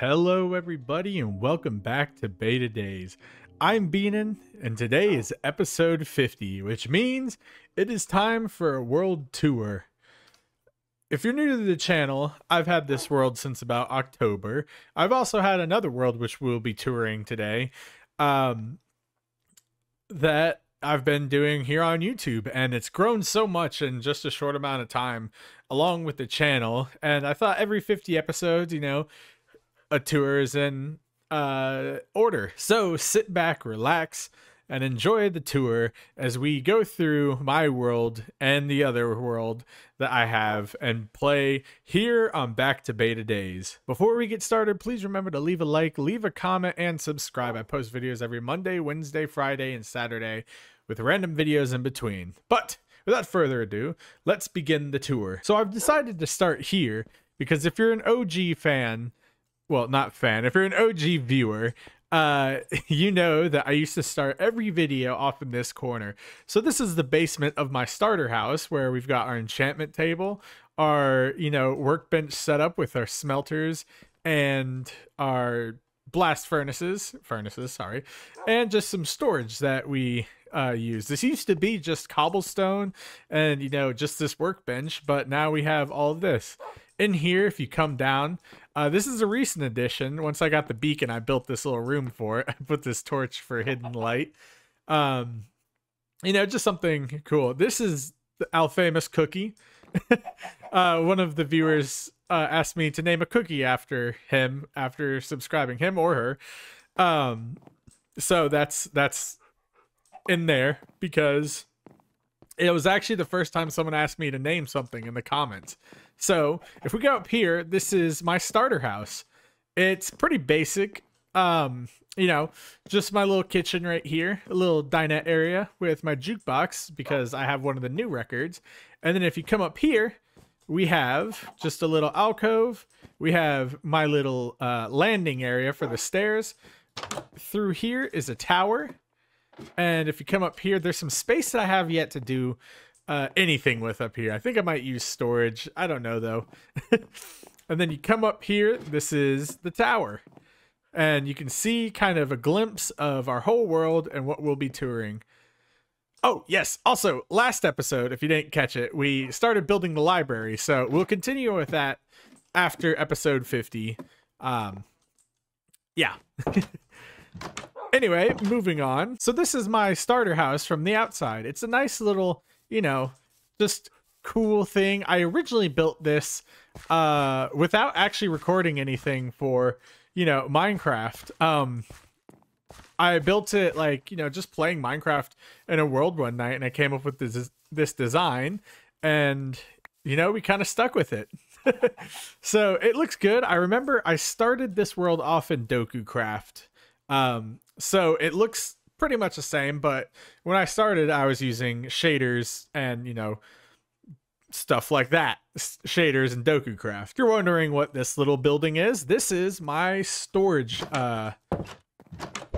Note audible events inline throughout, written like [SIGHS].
Hello, everybody, and welcome back to Beta Days. I'm Beanin, and today is episode 50, which means it is time for a world tour. If you're new to the channel, I've had this world since about October. I've also had another world which we'll be touring today um, that I've been doing here on YouTube, and it's grown so much in just a short amount of time, along with the channel. And I thought every 50 episodes, you know, a tour is in uh, order. So sit back, relax, and enjoy the tour as we go through my world and the other world that I have and play here on Back to Beta Days. Before we get started, please remember to leave a like, leave a comment, and subscribe. I post videos every Monday, Wednesday, Friday, and Saturday with random videos in between. But without further ado, let's begin the tour. So I've decided to start here because if you're an OG fan, well, not fan, if you're an OG viewer, uh, [LAUGHS] you know that I used to start every video off in this corner. So this is the basement of my starter house where we've got our enchantment table, our, you know, workbench set up with our smelters and our blast furnaces, furnaces, sorry, and just some storage that we uh, use. This used to be just cobblestone and, you know, just this workbench, but now we have all this. In here, if you come down, uh, this is a recent addition. Once I got the beacon, I built this little room for it. [LAUGHS] I put this torch for hidden light. Um, you know, just something cool. This is the Alfamous cookie. [LAUGHS] uh, one of the viewers uh, asked me to name a cookie after him after subscribing him or her. Um, so that's that's in there because it was actually the first time someone asked me to name something in the comments. So if we go up here, this is my starter house. It's pretty basic. Um, you know, just my little kitchen right here, a little dinette area with my jukebox because I have one of the new records. And then if you come up here, we have just a little alcove. We have my little uh, landing area for the stairs. Through here is a tower. And if you come up here, there's some space that I have yet to do uh, anything with up here. I think I might use storage. I don't know though. [LAUGHS] and then you come up here. This is the tower. And you can see kind of a glimpse of our whole world and what we'll be touring. Oh, yes. Also, last episode, if you didn't catch it, we started building the library. So we'll continue with that after episode 50. Um, yeah. [LAUGHS] anyway, moving on. So this is my starter house from the outside. It's a nice little, you know, just cool thing. I originally built this uh without actually recording anything for, you know, Minecraft. Um I built it like, you know, just playing Minecraft in a world one night and I came up with this this design and you know, we kind of stuck with it. [LAUGHS] so it looks good. I remember I started this world off in Dokucraft. Um, so it looks pretty much the same, but when I started, I was using shaders and, you know, stuff like that shaders and Dokucraft. You're wondering what this little building is? This is my storage uh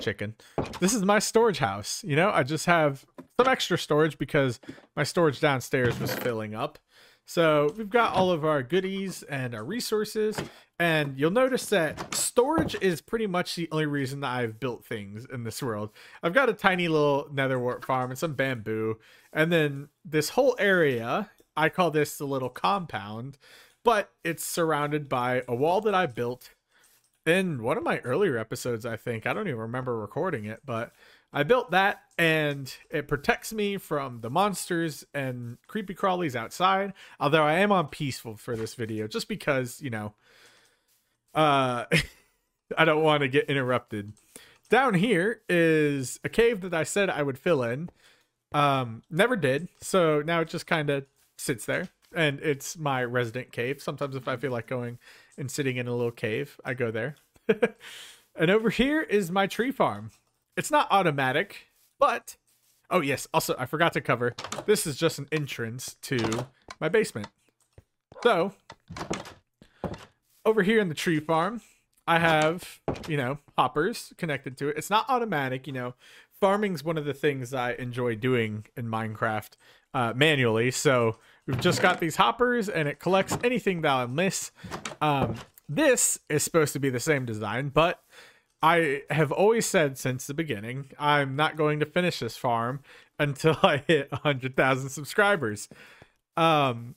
chicken. This is my storage house you know? I just have some extra storage because my storage downstairs was filling up. So we've got all of our goodies and our resources and you'll notice that storage is pretty much the only reason that I've built things in this world. I've got a tiny little nether wart farm and some bamboo. And then this whole area, I call this the little compound, but it's surrounded by a wall that I built in one of my earlier episodes, I think. I don't even remember recording it, but I built that and it protects me from the monsters and creepy crawlies outside. Although I am on peaceful for this video just because, you know, uh, [LAUGHS] I don't want to get interrupted. Down here is a cave that I said I would fill in. Um, never did. So now it just kind of sits there and it's my resident cave. Sometimes if I feel like going and sitting in a little cave, I go there. [LAUGHS] and over here is my tree farm. It's not automatic, but oh yes, also I forgot to cover. This is just an entrance to my basement. So, over here in the tree farm, I have, you know, hoppers connected to it. It's not automatic, you know. Farming's one of the things I enjoy doing in Minecraft uh, manually. So we've just got these hoppers and it collects anything that I miss. Um, this is supposed to be the same design, but I have always said since the beginning, I'm not going to finish this farm until [LAUGHS] I hit 100,000 subscribers. Um,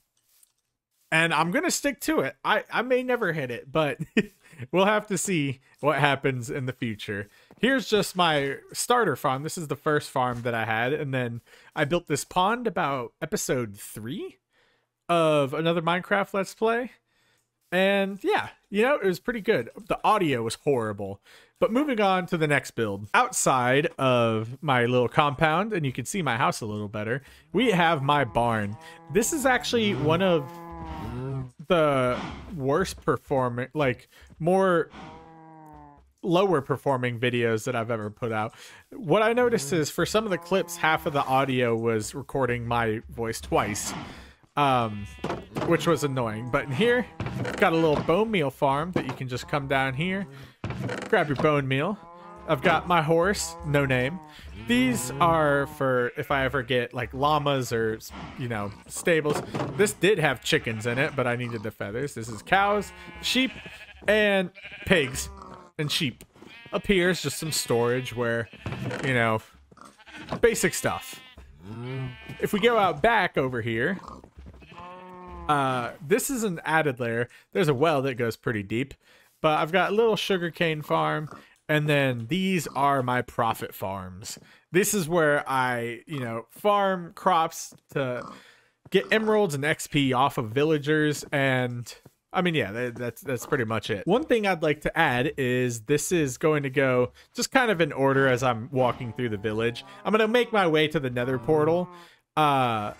and I'm to stick to it. I, I may never hit it, but [LAUGHS] we'll have to see what happens in the future. Here's just my starter farm. This is the first farm that I had. And then I built this pond about episode three of another Minecraft Let's Play. And yeah, you know, it was pretty good. The audio was horrible. But moving on to the next build. Outside of my little compound, and you can see my house a little better, we have my barn. This is actually one of the worst performing, like more lower performing videos that I've ever put out. What I noticed is for some of the clips, half of the audio was recording my voice twice um, which was annoying. But in here, got a little bone meal farm that you can just come down here, grab your bone meal. I've got my horse, no name. These are for if I ever get like llamas or, you know, stables. This did have chickens in it, but I needed the feathers. This is cows, sheep, and pigs and sheep. Up here is just some storage where, you know, basic stuff. If we go out back over here, uh, this is an added layer. There's a well that goes pretty deep, but I've got a little sugarcane farm, and then these are my profit farms. This is where I, you know, farm crops to get emeralds and XP off of villagers and I mean, yeah, that's that's pretty much it. One thing I'd like to add is this is going to go just kind of in order as I'm walking through the village. I'm to make my way to the nether portal. Uh,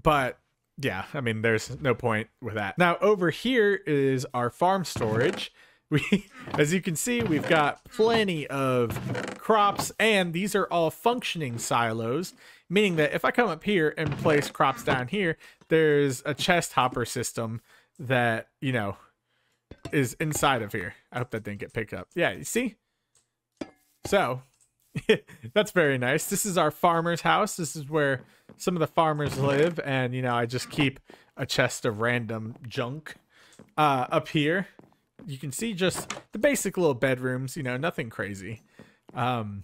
but yeah, I mean, there's no point with that. Now, over here is our farm storage. We, [LAUGHS] as you can see, we've got plenty of crops, and these are all functioning silos, meaning that if I come up here and place crops down here, there's a chest hopper system that, you know, is inside of here. I hope that didn't get picked up. Yeah, you see? So, [LAUGHS] That's very nice. This is our farmer's house. This is where some of the farmers live, and you know, I just keep a chest of random junk uh, up here. You can see just the basic little bedrooms. You know, nothing crazy. Um,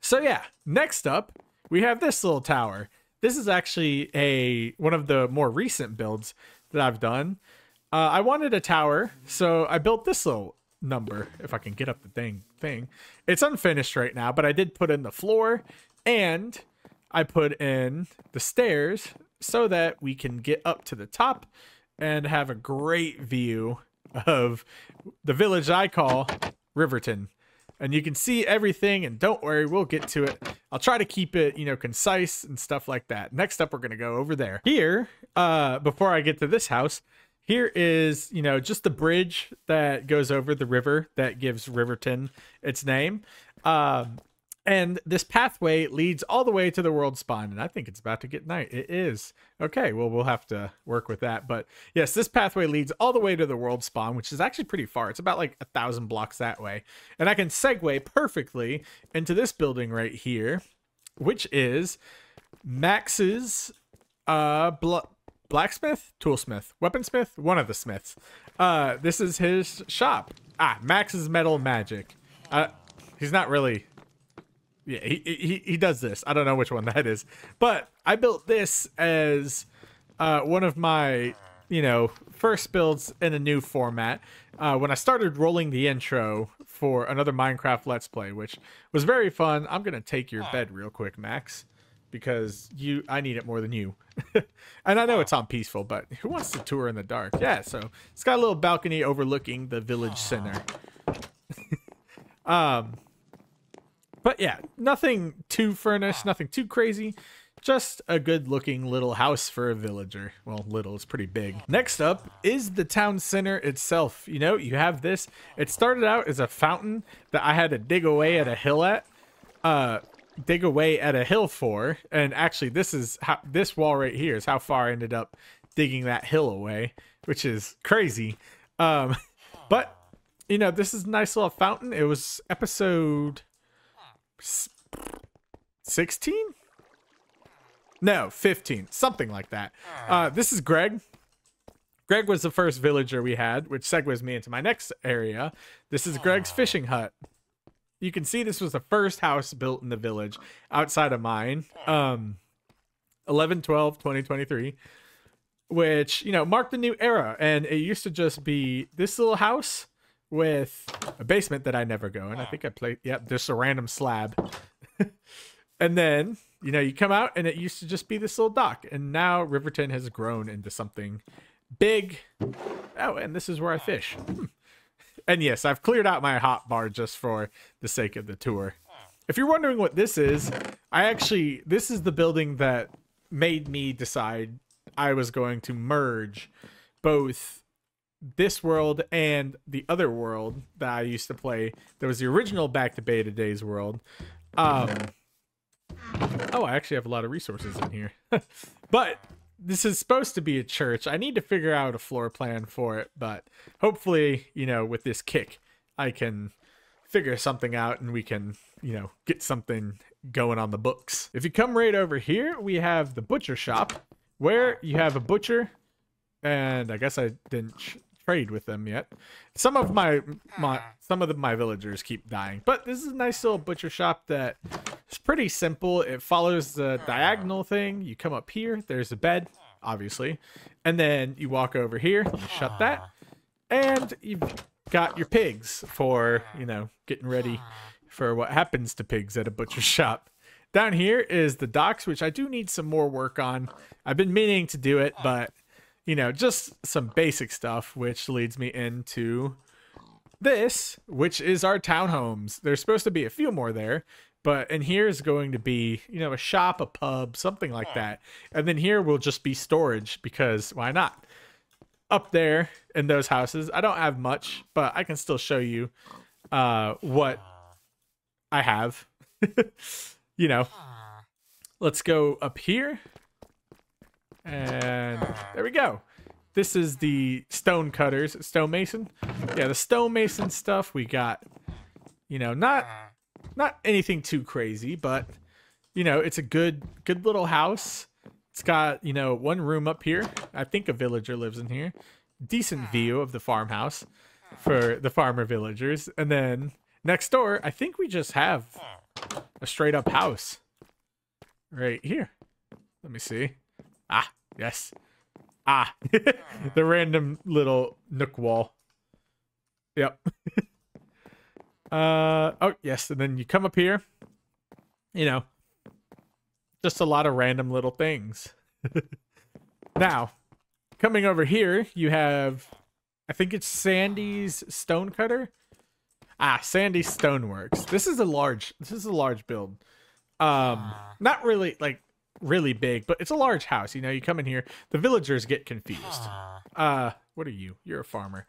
so yeah, next up we have this little tower. This is actually a one of the more recent builds that I've done. Uh, I wanted a tower, so I built this little number if I can get up the dang thing. It's unfinished right now, but I did put in the floor and I put in the stairs so that we can get up to the top and have a great view of the village I call Riverton. And you can see everything and don't worry, we'll get to it. I'll try to keep it, you know, concise and stuff like that. Next up, we're going to go over there. Here, uh, before I get to this house, here is you know just the bridge that goes over the river that gives riverton its name um, and this pathway leads all the way to the world spawn and i think it's about to get night it is okay well we'll have to work with that but yes this pathway leads all the way to the world spawn which is actually pretty far it's about like a thousand blocks that way and i can segue perfectly into this building right here which is max's uh bl- blacksmith, toolsmith, weaponsmith, one of the smiths. Uh, this is his shop. Ah, Max's Metal Magic. Uh, he's not really. Yeah, he, he he does this. I don't know which one that is, but I built this as uh, one of my you know first builds in a new format. Uh, when I started rolling the intro for another Minecraft Let's Play, which was very fun. I'm gonna take your bed real quick, Max because you I need it more than you. [LAUGHS] and I know it's on peaceful, but who wants to tour in the dark? Yeah, so it's got a little balcony overlooking the village center. [LAUGHS] um but yeah, nothing too furnished, nothing too crazy. Just a good looking little house for a villager. Well, little is pretty big. Next up is the town center itself. You know, you have this. It started out as a fountain that I had to dig away at a hill at. Uh, dig away at a hill for. And actually, this is how this wall right here is how far I ended up digging that hill away, which is crazy. Um, [LAUGHS] but you know, this is a nice little fountain. It was episode sixteen. No, 15, something like that. Uh, this is Greg. Greg was the first villager we had, which segues me into my next area. This is Greg's fishing hut. You can see this was the first house built in the village outside of mine. Um 11 12 2023 which, you know, marked a new era and it used to just be this little house with a basement that I never go in. I think I played yep, just a random slab. [LAUGHS] and then, you know, you come out and it used to just be this little dock and now Riverton has grown into something big. Oh, and this is where I fish. Hmm. And yes, I've cleared out my hot bar just for the sake of the tour. If you're wondering what this is, I actually this is the building that made me decide I was going to merge both this world and the other world that I used to play. There was the original Back to Beta Days world. Um Oh, I actually have a lot of resources in here. [LAUGHS] but this is supposed to be a church. I need to figure out a floor plan for it, but hopefully, you know, with this kick, I can figure something out and we can, you know, get something going on the books. If you come right over here, we have the butcher shop where you have a butcher and I guess I didn't trade with them yet. Some of my my some of the, my villagers keep dying, but this is a nice little butcher shop that is pretty simple. It follows the diagonal thing. You come up here, there's a bed, obviously, and then you walk over here. You shut that, and you've got your pigs for you know getting ready for what happens to pigs at a butcher [LAUGHS] shop. Down here is the docks, which I do need some more work on. I've been meaning to do it, but you know, just some basic stuff, which leads me into this, which is our townhomes. There's supposed to be a few more there, but and here is going to be, you know, a shop, a pub, something like that. And then here will just be storage because why not? Up there in those houses, I don't have much, but I can still show you uh what I have. [LAUGHS] you know. Let's go up here. And ah. there we go. This is the stone cutters, stonemason. Yeah, the stonemason stuff we got. You know, not ah. not anything too crazy, but you know, it's a good good little house. It's got, you know, one room up here. I think a villager lives in here. Decent ah. view of the farmhouse for the farmer villagers. And then next door, I think we just have a straight up house right here. Let me see. Ah, yes. Ah, [LAUGHS] the random little nook wall. Yep. [LAUGHS] uh, oh, yes. And then you come up here. You know, just a lot of random little things. [LAUGHS] now, coming over here, you have, I think it's Sandy's Stonecutter. Ah, Sandy's Stoneworks. This is a large, this is a large build. Um, not really like really big, but it's a large house. You know, you come in here, the villagers get confused. Uh, what are you? You're a farmer.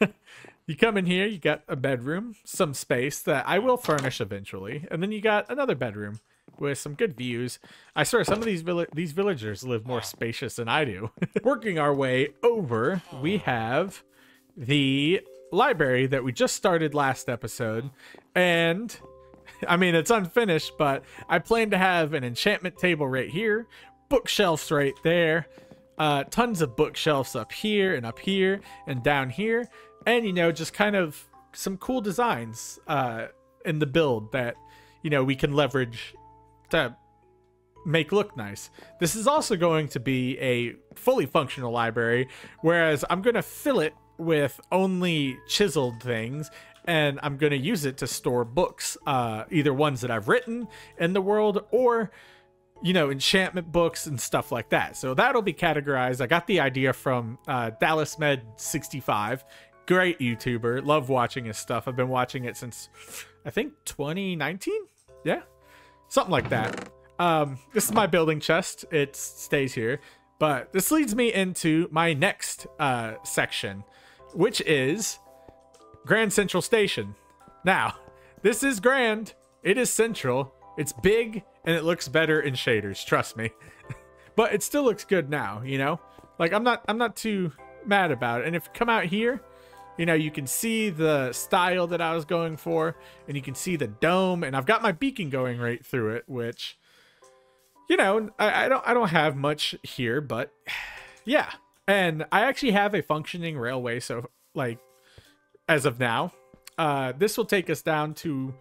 [LAUGHS] you come in here, you got a bedroom, some space that I will furnish eventually, and then you got another bedroom with some good views. I swear some of these vill- these villagers live more spacious than I do. [LAUGHS] Working our way over, we have the library that we just started last episode, and [LAUGHS] I mean, it's unfinished, but I plan to have an enchantment table right here, bookshelves right there, uh, tons of bookshelves up here and up here and down here, and you know, just kind of some cool designs uh, in the build that you know we can leverage to make look nice. This is also going to be a fully functional library, whereas I'm going to fill it with only chiseled things and I'm going to use it to store books, uh, either ones that I've written in the world or, you know, enchantment books and stuff like that. So that'll be categorized. I got the idea from uh, Dallas Med 65, great YouTuber. Love watching his stuff. I've been watching it since I think 2019. Yeah, something like that. Um, this is my building chest. It stays here, but this leads me into my next uh, section, which is Grand Central Station. Now, this is grand. It is central. It's big and it looks better in shaders, trust me. [LAUGHS] but it still looks good now, you know? Like I'm not I'm not too mad about it. And if you come out here, you know, you can see the style that I was going for and you can see the dome and I've got my beacon going right through it, which you know, I, I don't I don't have much here, but [SIGHS] yeah, And I actually have a functioning railway, so like as of now, uh, this will take us down to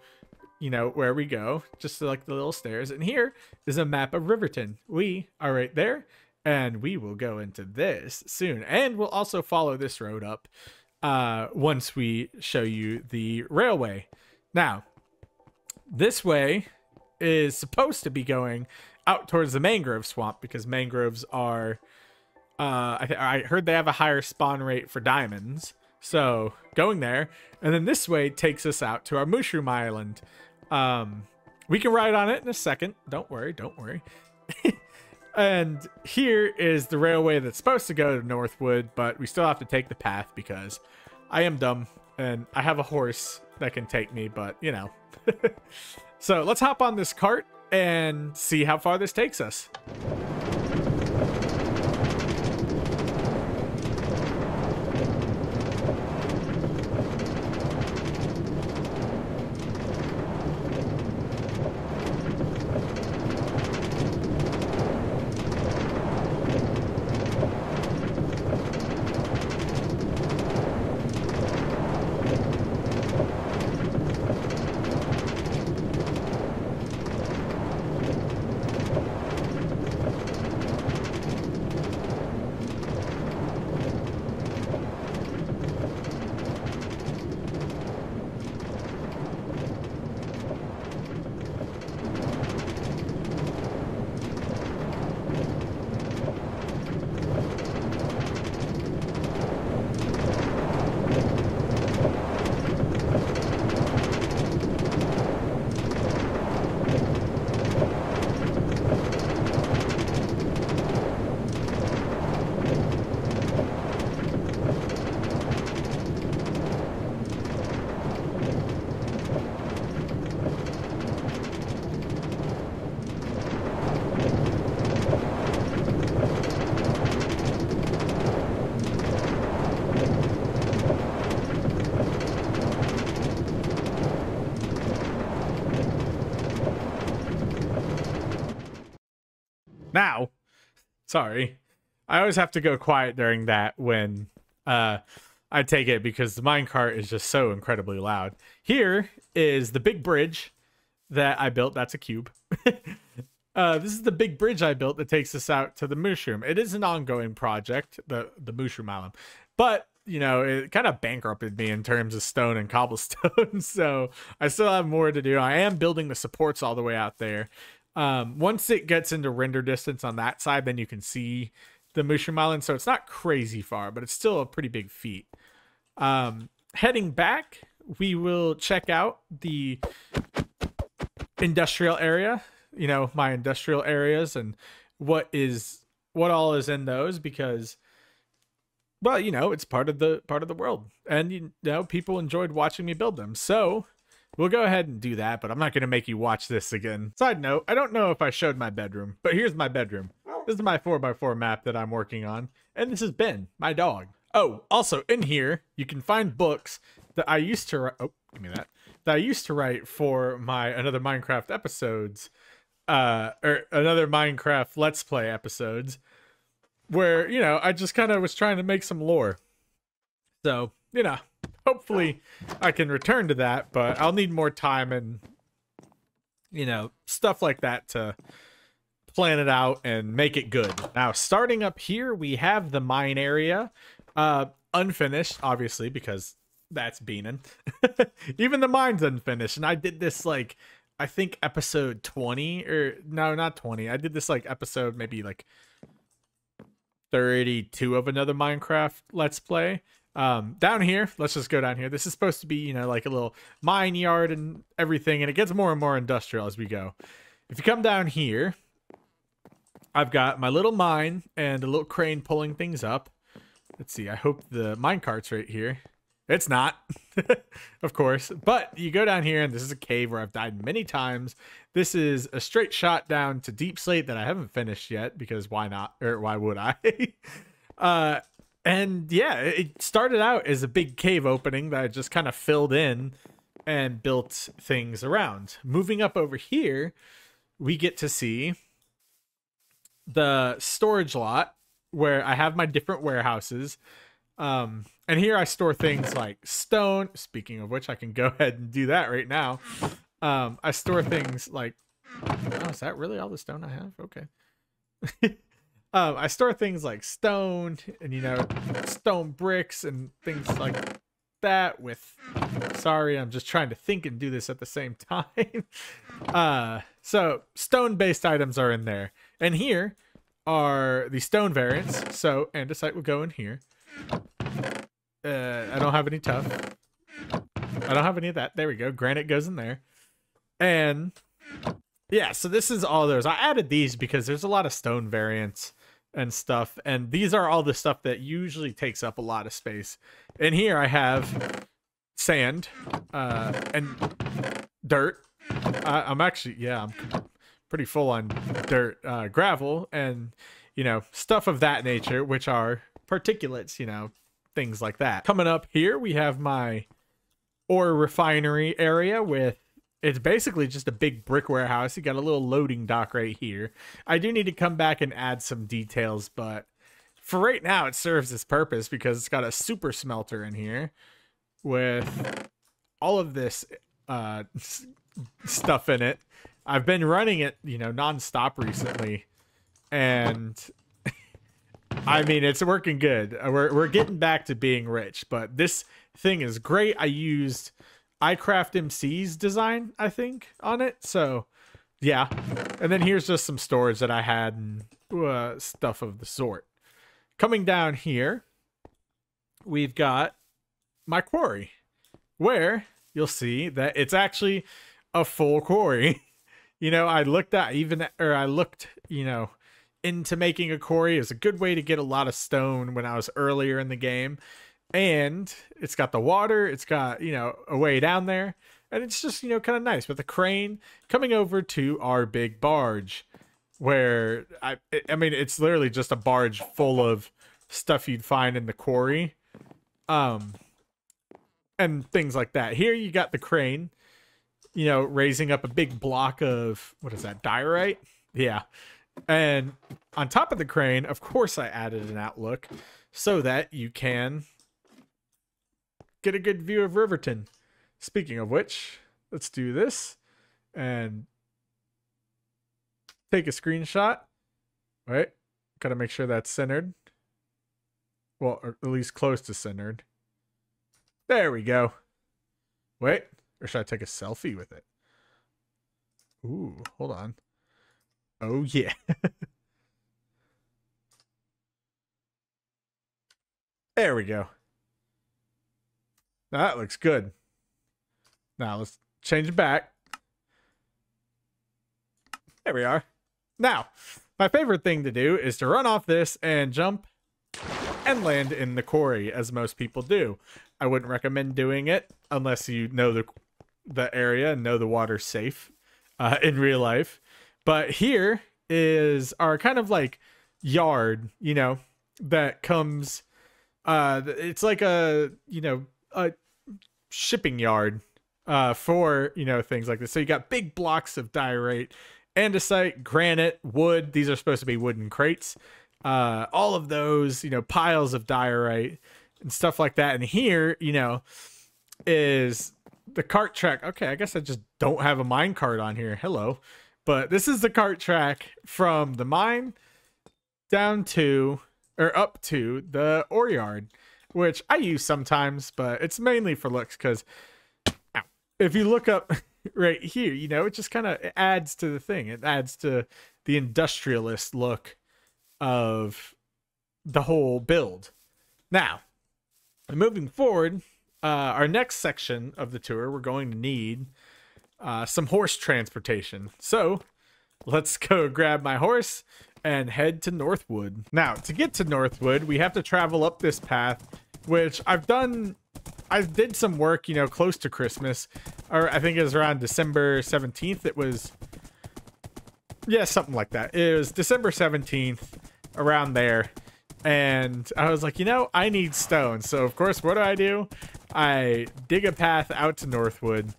you know where we go, just like the little stairs. And here is a map of Riverton. We are right there, and we will go into this soon. And we'll also follow this road up uh, once we show you the railway. Now, this way is supposed to be going out towards the mangrove swamp because mangroves are. Uh, I, I heard they have a higher spawn rate for diamonds. So going there, and then this way takes us out to our mushroom island. Um, we can ride on it in a second. Don't worry, don't worry. [LAUGHS] and here is the railway that's supposed to go to Northwood, but we still have to take the path because I am dumb and I have a horse that can take me, but you know. [LAUGHS] so let's hop on this cart and see how far this takes us. Now, sorry. I always have to go quiet during that when uh I take it because the minecart is just so incredibly loud. Here is the big bridge that I built. That's a cube. [LAUGHS] uh, this is the big bridge I built that takes us out to the mushroom. It is an ongoing project, the the mushroom island, but you know it kind of bankrupted me in terms of stone and [LAUGHS] cobblestone. so I still have more to do. I am building the supports all the way out there. Um, once it gets into render distance on that side, then you can see the Mushroom Island. So it's not crazy far, but it's still a pretty big feat. Um, heading back, we will check out the industrial area. You know, my industrial areas and what is what all is in those because well you know it's part of the part of the world and you know people enjoyed watching me build them so We'll go ahead and do that, but I'm not going to make you watch this again. Side note, I don't know if I showed my bedroom, but here's my bedroom. This is my 4x4 map that I'm working on, and this is Ben, my dog. Oh, also in here, you can find books that I used to write. Oh, give me that. That I used to write for my another Minecraft episodes, uh, or another Minecraft Let's Play episodes, where you know I just kind of was trying to make some lore. So you know, hopefully I can return to that, but I'll need more time and you know, stuff like that to plan it out and make it good. Now, starting up here, we have the mine area. Uh unfinished, obviously, because that's Beanin. [LAUGHS] Even the mine's unfinished. And I did this like I think episode 20 or no, not 20. I did this like episode maybe like 32 of another Minecraft Let's Play. Um, down here, let's just go down here. This is supposed to be, you know, like a little mine yard and everything, and it gets more and more industrial as we go. If you come down here, I've got my little mine and a little crane pulling things up. Let's see, I hope the mine cart's right here. It's not, [LAUGHS] of course. But you go down here, and this is a cave where I've died many times. This is a straight shot down to Deepslate that I haven't finished yet, because why not? Or why would I? [LAUGHS] uh, and yeah, it started out as a big cave opening that I just kind of filled in and built things around. Moving up over here, we get to see the storage lot where I have my different warehouses. Um, and here I store things like stone. Speaking of which, I can go [LAUGHS] ahead and do that right now. Um, I store things like, oh, is that really all the stone I have? Okay. [LAUGHS] um, I store things like stone and, you know, stone bricks and things like that with, sorry, I'm just trying to think and do this at the same [LAUGHS] time. uh, so stone based items are in there. And here are the stone variants. So andesite will go in here. Uh, I don't have any tuff. I don't have any of that. There we go. Granite goes in there. And yeah, so this is all those. I added these because there's a lot of stone variants and stuff. And these are all the stuff that usually takes up a lot of space. And here I have sand uh, and dirt. I, am actually, yeah, I'm pretty full on dirt, uh, gravel, and, you know, stuff of that nature, which are particulates, you know, things like that. Coming up here, we have my ore refinery area with it's basically just a big brick warehouse. You got a little loading dock right here. I do need to come back and add some details, but for right now, it serves its purpose because it's got a super smelter in here with all of this uh, [LAUGHS] stuff in it. I've been running it, you know, nonstop recently, and [LAUGHS] I mean, it's working good. Uh, we're we're getting back to being rich, but this thing is great. I used iCraft MC's design, I think, on it. So, yeah. And then here's just some storage that I had and uh, stuff of the sort. Coming down here, we've got my quarry, where you'll see that it's actually a full quarry. [LAUGHS] you know, I looked at even, or I looked, you know, into making a quarry is a good way to get a lot of stone when I was earlier in the game. And it's got the water, it's got, you know, a way down there. And it's just, you know, kind of nice with a crane coming over to our big barge where I I mean it's literally just a barge full of stuff you'd find in the quarry. Um and things like that. Here you got the crane, you know, raising up a big block of what is that, diorite? Yeah. And on top of the crane, of course, I added an outlook so that you can get a good view of Riverton. Speaking of which, let's do this and take a screenshot. Right? Gotta make sure that's centered. Well, or at least close to centered. There we go. Wait, or should I take a selfie with it? Ooh, hold on. Oh, yeah. [LAUGHS] there we go. That looks good. Now let's change it back. There we are. Now, my favorite thing to do is to run off this and jump and land in the quarry, as most people do. I wouldn't recommend doing it unless you know the the area and know the water's safe uh, in real life. But here is our kind of like yard, you know, that comes uh it's like a, you know, a shipping yard uh for, you know, things like this. So you got big blocks of diorite, andesite, granite, wood. These are supposed to be wooden crates. Uh all of those, you know, piles of diorite and stuff like that. And here, you know, is the cart track. Okay, I guess I just don't have a mine cart on here. Hello. But this is the cart track from the mine down to or up to the ore yard, which I use sometimes, but it's mainly for looks because if you look up [LAUGHS] right here, you know, it just kind of adds to the thing. It adds to the industrialist look of the whole build. Now, moving forward, uh, our next section of the tour, we're going to need uh, some horse transportation. So let's [LAUGHS] go grab my horse and head to Northwood. Now, to get to Northwood, we have to travel up this path, which I've done. I did some work, you know, close to Christmas, or I think it was around December 17th. It was, yeah, something like that. It was December 17th, around there. And I was like, you know, I need stone. So, of course, what do I do? I dig a path out to Northwood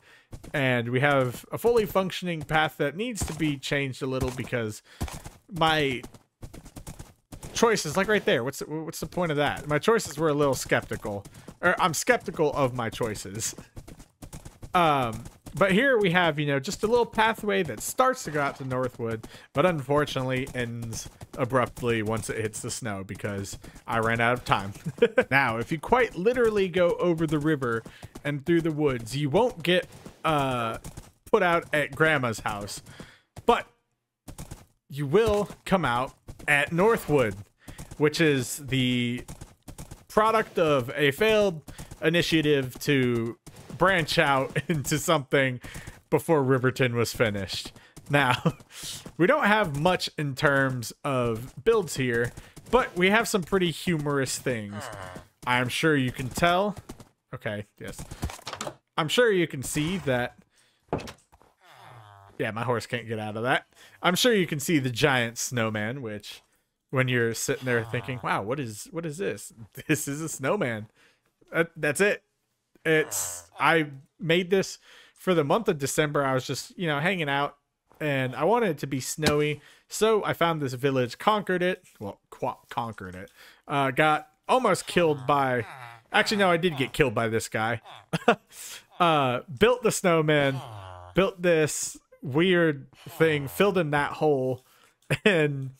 and we have a fully functioning path that needs to be changed a little because my choices, like right there, what's the, what's the point of that? My choices were a little skeptical, or I'm skeptical of my choices. Um, but here we have, you know, just a little pathway that starts to go out to Northwood, but unfortunately ends abruptly once it hits the snow because I ran out of time. [LAUGHS] now, if you quite literally go over the river and through the woods, you won't get uh, put out at Grandma's house, but you will come out at Northwood, which is the product of a failed initiative to branch out [LAUGHS] into something before Riverton was finished. Now, [LAUGHS] we don't have much in terms of builds here, but we have some pretty humorous things. I'm sure you can tell. Okay, yes. I'm sure you can see that. Yeah, my horse can't get out of that. I'm sure you can see the giant snowman, which when you're sitting there thinking, wow, what is what is this? [LAUGHS] This is a snowman. That, that's it it's I made this for the month of December. I was just you know hanging out, and I wanted it to be snowy, so I found this village, conquered it. Well, qu- conquered it. Uh, got almost killed by. Actually, no, I did get killed by this guy. [LAUGHS] uh, built the snowman, built this weird thing, filled in that hole, [LAUGHS] and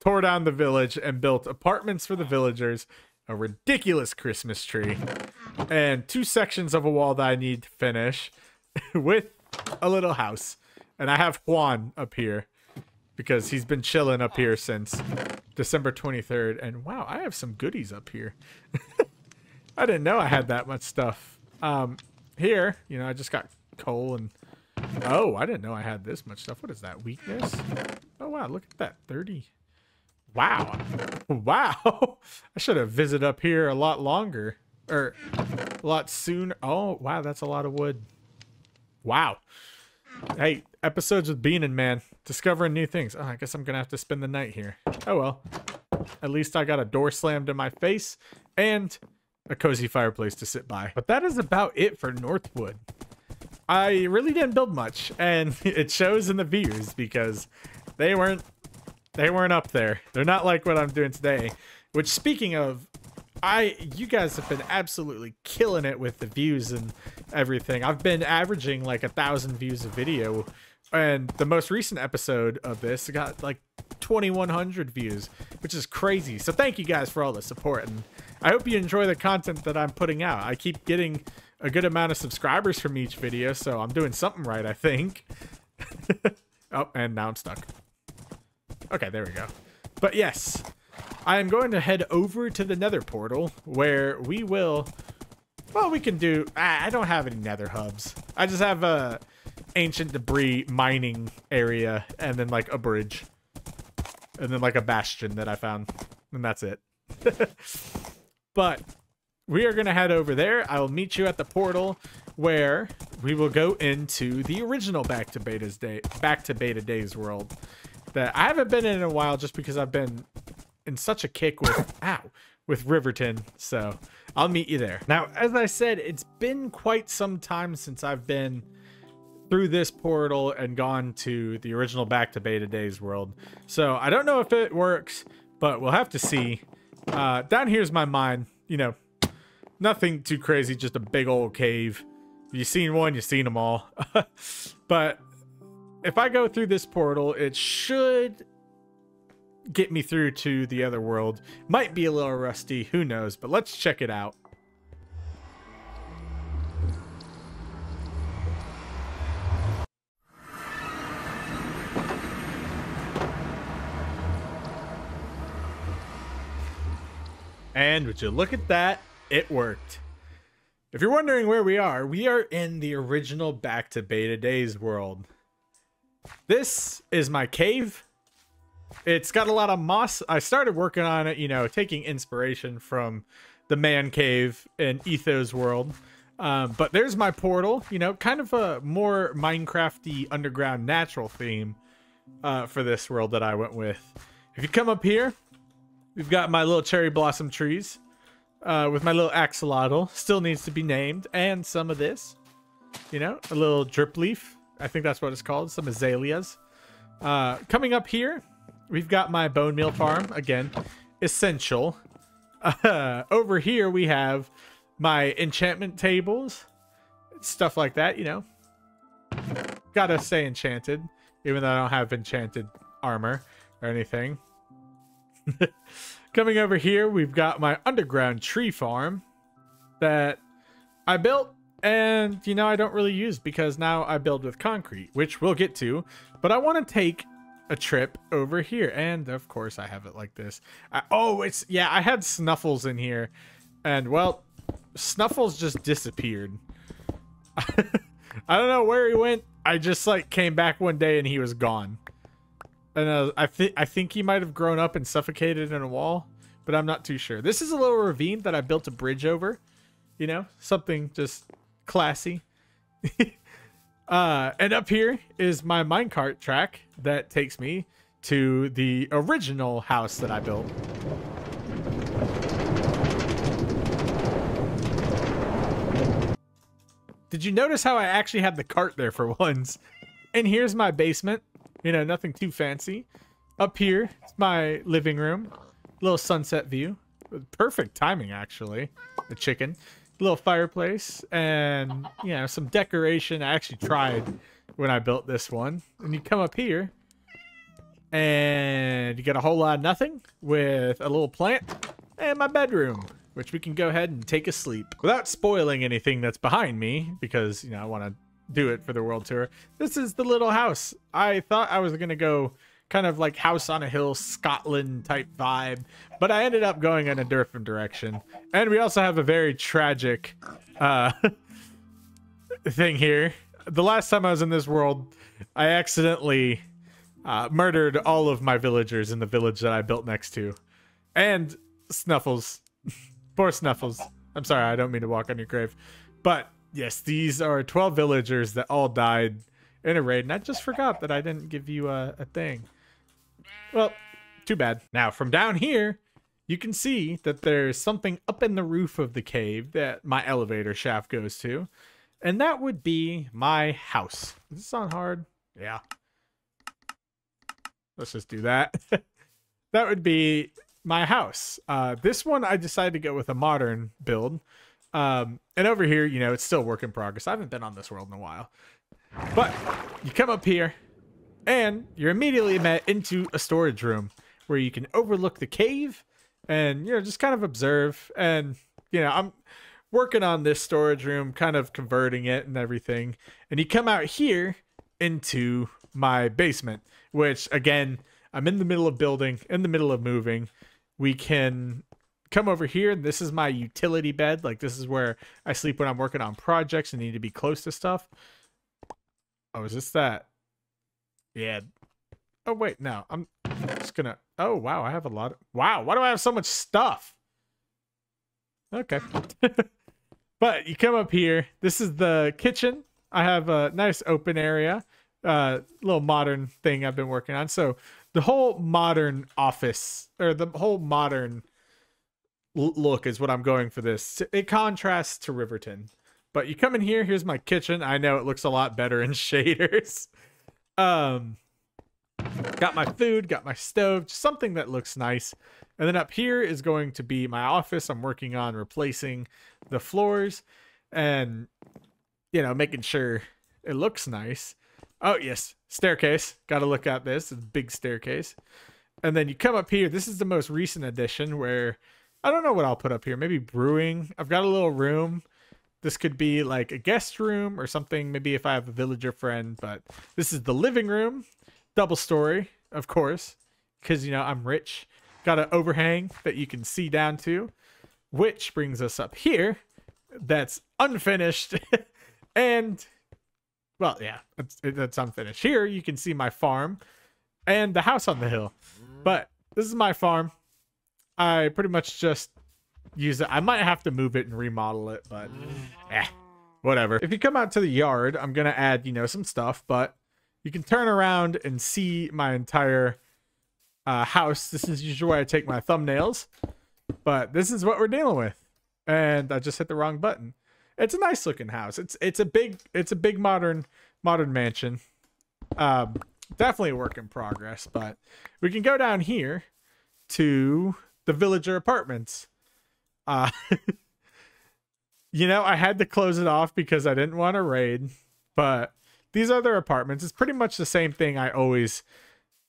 tore down the village and built apartments for the villagers a ridiculous Christmas tree, and two sections of a wall that I need to finish [LAUGHS] with a little house. And I have Juan up here because he's been chilling up here since December 23rd. And wow, I have some goodies up here. [LAUGHS] I didn't know I had that much stuff. Um, here, you know, I just got coal and oh, I didn't know I had this much stuff. What is that? Weakness? Oh wow, look at that. 30. Wow. [LAUGHS] Wow. I should have visited up here a lot longer. Or a lot sooner. Oh, wow, that's a lot of wood. Wow. Hey, episodes with Beanin, man. Discovering new things. Oh, I guess I'm going to have to spend the night here. Oh, well. At least I got a door slammed in my face and a cozy fireplace to sit by. But that is about it for Northwood. I really didn't build much, and [LAUGHS] it shows in the views because they weren't they weren't up there. They're not like what I'm doing today. Which, speaking of, I you guys have been absolutely killing it with the views and everything. I've been averaging like a thousand views a video, and the most recent episode of this got like 2,100 views, which is crazy. So thank you guys for all the support, and I hope you enjoy the content that I'm putting out. I keep getting a good amount of subscribers from each video, so I'm doing something right, I think. [LAUGHS] oh, and now I'm stuck. Okay, there we go. But yes, I am going to head over to the nether portal where we will... Well, we can do... I don't have any nether hubs. I just have a ancient debris mining area and then like a bridge. And then like a bastion that I found. And that's it. [LAUGHS] but we are going to head over there. I will meet you at the portal where we will go into the original Back to Beta's Day, Back to Beta Days world that I haven't been in, in a while just because I've been in such a kick with [LAUGHS] ow with Riverton. So I'll meet you there. Now, as I said, it's been quite some time since I've been through this portal and gone to the original Back to Beta Days world. So I don't know if it works, but we'll have to see. Uh, down here's my mine. You know, nothing too crazy, just a big old cave. You seen one, you seen them all. [LAUGHS] but if I go through this portal, it should get me through to the other world. Might be a little rusty, who knows, but let's check it out. And would you look at that, it worked. If you're wondering where we are, we are in the original Back to Beta Days world. This is my cave. It's got a lot of moss. I started working on it, you know, taking inspiration from the man cave in Etho's world. Um, but there's my portal, you know, kind of a more Minecrafty underground natural theme uh, for this world that I went with. If you come up here, we've got my little cherry blossom trees uh, with my little axolotl, still needs to be named, and some of this, you know, a little drip leaf I think that's what it's called. Some azaleas. Uh, coming up here, we've got my bone meal farm again. essential. Uh, over here we have my enchantment tables, stuff like that, you know. Gotta stay enchanted, even though I don't have enchanted armor or anything. [LAUGHS] Coming over here, we've got my underground tree farm that I built and, you know, I don't really use because now I build with concrete, which we'll get to. But I want to take a trip over here. And, of course, I have it like this. I, oh, it's... Yeah, I had Snuffles in here. And, well, Snuffles just disappeared. [LAUGHS] I don't know where he went. I just, like, came back one day and he was gone. And uh, I think I think he might have grown up and suffocated in a wall, but I'm not too sure. This is a little ravine that I built a bridge over. You know, something just classy. [LAUGHS] uh, and up here is my minecart track that takes me to the original house that I built. Did you notice how I actually had the cart there for [LAUGHS] once? And here's my basement. You know, nothing too fancy. Up here, it's my living room. Little sunset view. Perfect timing, actually. The chicken. Little fireplace. And, you know, some decoration. I actually tried when I built this one. And you come up here. And you get a whole lot of nothing with a little plant. And my bedroom which we can go ahead and take a sleep without spoiling anything that's behind me because you know I want to do it for the world tour. This is the little house. I thought I was going to go kind of like house on a hill Scotland type vibe, but I ended up going in a different direction. And we also have a very tragic uh [LAUGHS] thing here. The last time I was in this world, I accidentally uh, murdered all of my villagers in the village that I built next to. And Snuffles. [LAUGHS] Poor Snuffles. I'm sorry, I don't mean to walk on your grave. But Yes, these are 12 villagers that all died in a raid, and I just forgot that I didn't give you a, a thing. Well, too bad. Now, from down here, you can see that there's something up in the roof of the cave that my elevator shaft goes to, and that would be my house. Does this sound hard? Yeah. Let's just do that. [LAUGHS] that would be my house. Uh, this one, I decided to go with a modern build. Um, and over here, you know, it's still work in progress. I haven't been on this world in a while. But you come up here and you're immediately met into a storage room where you can overlook the cave and, you know, just kind of observe. And, you know, I'm working on this storage room, kind of converting it and everything. And you come out here into my basement, which again, I'm in the middle of building, in the middle of moving. We can come over here. And this is my utility bed. Like this is where I sleep when I'm working on projects and need to be close to stuff. Oh, is this that? Yeah. Oh, wait, no. I'm just gonna... Oh, wow, I have a lot of... Wow, why do I have so much stuff? Okay. [LAUGHS] but you come up here. This is the kitchen. I have a nice open area. Uh, little modern thing I've been working on. So the whole modern office, or the whole modern look is what I'm going for this. It contrasts to Riverton. But you come in here, here's my kitchen. I know it looks a lot better in [LAUGHS] shaders. Um got my food, got my stove, something that looks nice. And then up here is going to be my office. I'm working on replacing the floors and you know, making sure it looks nice. Oh, yes, staircase. Got to look at this. It's a big staircase. And then you come up here. This is the most recent addition where I don't know what I'll put up here. Maybe brewing. I've got a little room. This could be like a guest room or something. Maybe if I have a villager friend, but this is the living room. Double story, of course, because, you know, I'm rich. Got an overhang that you can see down to, which brings us up here. That's unfinished. [LAUGHS] and, well, yeah, that's, that's unfinished. Here you can see my farm and the house on the hill. But this is my farm. I pretty much just use it. I might have to move it and remodel it, but eh, whatever. If you come out to the yard, I'm going to add, you know, some stuff, but you can turn around and see my entire uh, house. This is usually where I take my thumbnails, but this is what we're dealing with. And I just hit the wrong button. It's a nice looking house. It's it's a big it's a big modern modern mansion. Um, definitely a work in progress, but we can go down here to the villager apartments. Uh, [LAUGHS] you know, I had to close it off because I didn't want to raid, but these other apartments is pretty much the same thing I always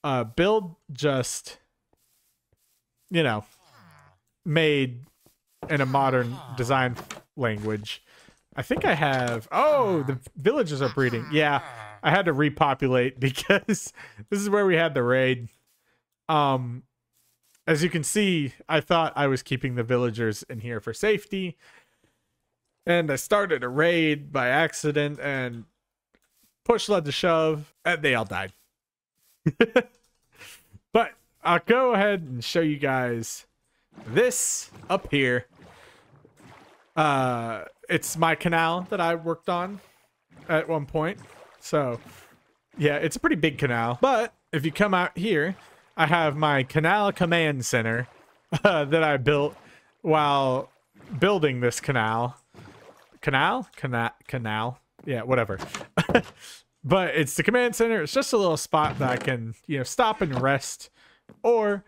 uh, build, just you know, made in a modern design language. I think I have. Oh, the villages are breeding. Yeah, I had to repopulate [LAUGHS] because this is where we had the raid. Um, as you can see, I thought I was keeping the villagers in here for safety. And I started a raid by accident and push led to shove and they all died. [LAUGHS] but I'll go ahead and show you guys this up here. Uh, it's my canal that I worked on at one point. So yeah, it's a pretty big canal. But if you come out here, I have my canal command center [LAUGHS] uh, that I built while building this canal. Canal? Canal? Canal? Yeah, whatever. [LAUGHS] but it's the command center. It's just a little spot that I can, you know, stop and rest or,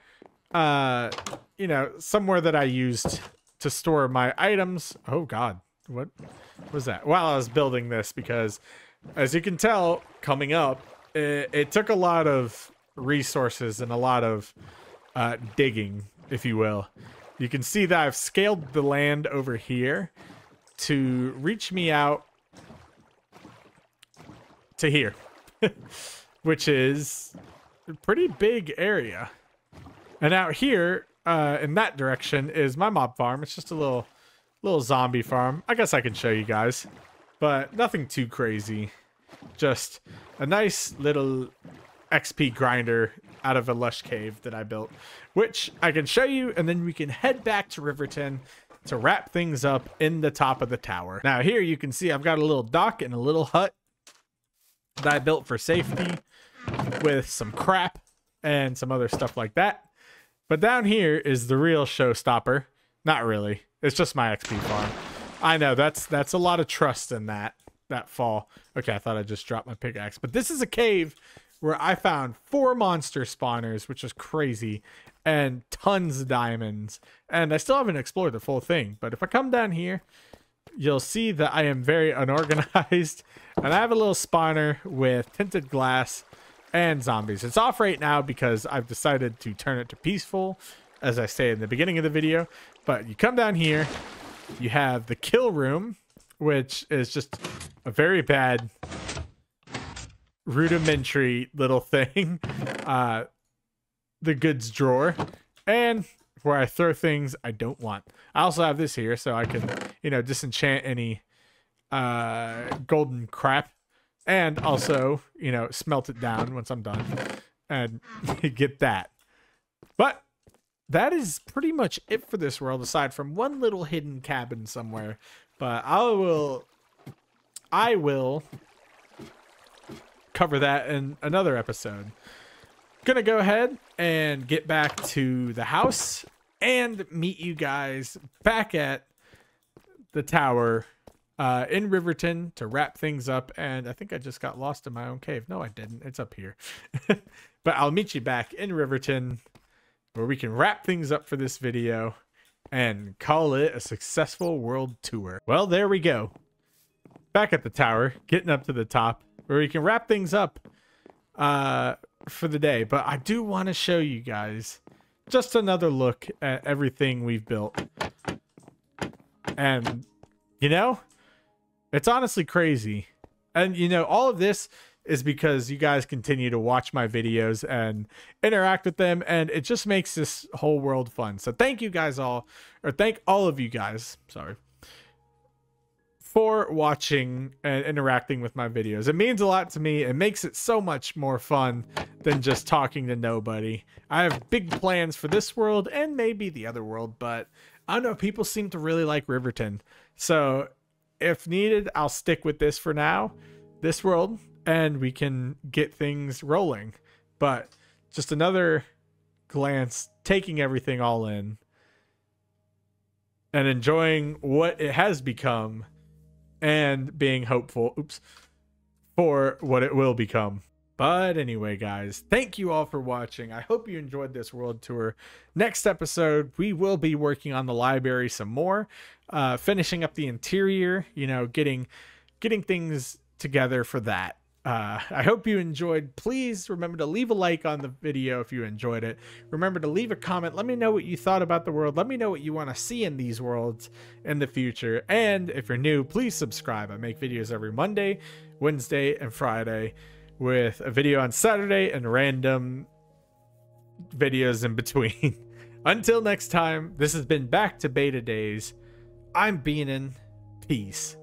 uh, you know, somewhere that I used to store my items. Oh, God. What was that? While I was building this, because as you can tell, coming up, it, it took a lot of resources and a lot of uh, digging, if you will. You can see that I've scaled the land over here to reach me out to here, [LAUGHS] which is a pretty big area. And out here, uh, in that direction, is my mob farm. It's just a little, little zombie farm. I guess I can show you guys, but nothing too crazy. Just a nice little XP grinder out of a lush cave that I built, which I can show you, and then we can head back to Riverton to wrap things up in the top of the tower. Now here you can see I've got a little dock and a little hut that I built for safety with some crap and some other stuff like that. But down here is the real showstopper. Not really. It's just my XP farm. I know that's that's a lot of trust in that that fall. Okay, I thought I just dropped my pickaxe, but this is a cave where I found four monster spawners, which was crazy, and tons of diamonds. And I still haven't explored the full thing, but if I come down here, you'll see that I am very [LAUGHS] unorganized. And I have a little spawner with tinted glass and zombies. It's off right now because I've decided to turn it to peaceful, as I say in the beginning of the video. But you come down here, you have the kill room, which is just a very bad rudimentary little thing. [LAUGHS] Uh, the goods drawer. And where I throw things I don't want. I also have this here so I can, you know, disenchant any uh, golden crap. And also, you know, smelt it down once I'm done. And [LAUGHS] get that. But that is pretty much it for this world, aside from one little hidden cabin somewhere. But I will... I will cover that in another episode. Gonna go ahead and get back to the house and meet you guys back at the tower uh, in Riverton to wrap things up. And I think I just got lost in my own cave. No, I didn't. It's up here. [LAUGHS] but I'll meet you back in Riverton where we can wrap things up for this video and call it a successful world tour. Well, there we go. Back at the tower, getting up to the top where we can wrap things up uh, for the day. But I do want to show you guys just another look at everything we've built. And, you know, it's honestly crazy. And, you know, all of this is because you guys continue to watch my videos and interact with them. And it just makes this whole world fun. So thank you guys all, or thank all of you guys. Sorry for watching and interacting with my videos. It means a lot to me. It makes it so much more fun than just talking to nobody. I have big plans for this world and maybe the other world, but I don't know. People seem to really like Riverton. So if needed, I'll stick with this for now, this world, and we can get things rolling. But just another glance, taking everything all in and enjoying what it has become and being hopeful oops for what it will become But anyway, guys, thank you all for watching. I hope you enjoyed this world tour. Next episode, we will be working on the library some more, uh, finishing up the interior, you know, getting getting things together for that. Uh, I hope you enjoyed. Please remember to leave a like on the video if you enjoyed it. Remember to leave a comment. Let me know what you thought about the world. Let me know what you want to see in these worlds in the future. And if you're new, please subscribe. I make videos every Monday, Wednesday, and Friday with a video on Saturday and random videos in [LAUGHS] between. Until next time, this has been Back to Beta Days. I'm Beanin. Peace.